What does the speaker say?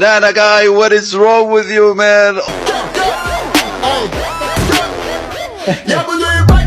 Nana guy, what is wrong with you, man?